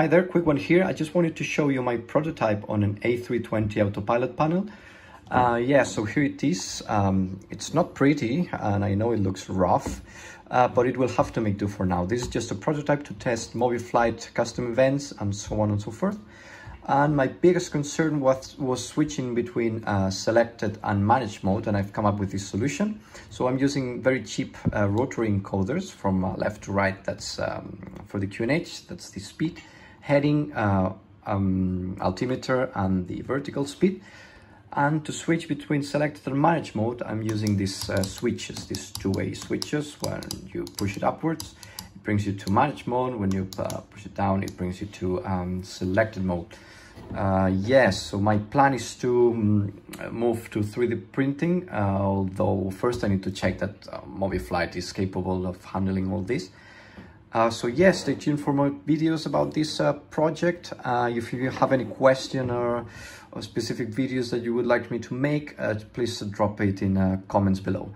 Hi there, quick one here. I just wanted to show you my prototype on an A320 autopilot panel. Uh, yeah, so here it is. Um, it's not pretty and I know it looks rough, uh, but it will have to make do for now. This is just a prototype to test Flight custom events and so on and so forth. And my biggest concern was, was switching between uh, selected and managed mode, and I've come up with this solution. So I'm using very cheap uh, rotary encoders from uh, left to right. That's um, for the QNH, that's the speed, heading, uh, um, altimeter, and the vertical speed. And to switch between selected and managed mode, I'm using these uh, switches, these two-way switches. When you push it upwards, it brings you to managed mode. When you uh, push it down, it brings you to um, selected mode. Uh, yes, so my plan is to um, move to 3D printing, uh, although first I need to check that uh, MobiFlight is capable of handling all this. Uh, so yes, stay tuned for more videos about this uh, project. Uh, if you have any question or, or, specific videos that you would like me to make, please drop it in comments below.